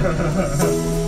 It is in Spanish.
Ha ha ha ha.